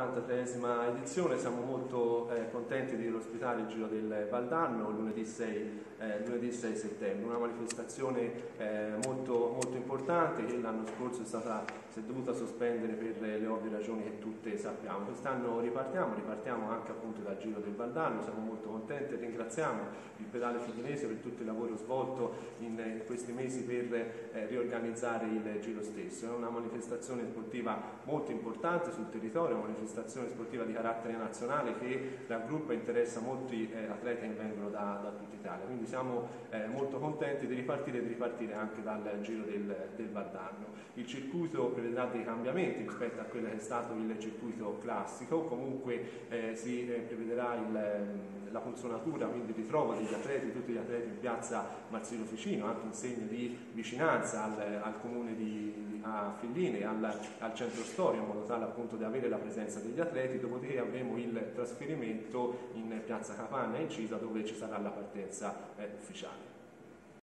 43esima edizione, siamo molto eh, contenti di ospitare il Giro del Valdarno lunedì 6, eh, lunedì 6 settembre, una manifestazione eh, molto, molto, importante che l'anno scorso è, stata, si è dovuta sospendere per le ovvie ragioni che tutte sappiamo. Quest'anno ripartiamo, ripartiamo anche appunto dal Giro del Valdarno, siamo molto contenti e ringraziamo il pedale filinese per tutto il lavoro svolto in, in questi mesi per eh, riorganizzare il Giro stesso. È una manifestazione sportiva molto importante sul territorio, una manifestazione sportiva di carattere nazionale che raggruppa e interessa molti eh, atleti che vengono da, da tutta Italia. Quindi siamo eh, molto contenti di ripartire e di ripartire anche dal Giro del, del Valdarno. Il circuito prevedrà dei cambiamenti rispetto a quello che è stato il circuito classico, comunque eh, si eh, prevederà il, la funzionatura, quindi il ritrovo degli atleti, tutti gli atleti in piazza Marzino Ficino, anche in segno di vicinanza al, al comune di, a Filline, al, al centro storico, in modo tale appunto di avere la presenza degli atleti, dopodiché avremo il trasferimento in piazza Capanna e in Cisa dove ci sarà la partenza eh, ufficiale.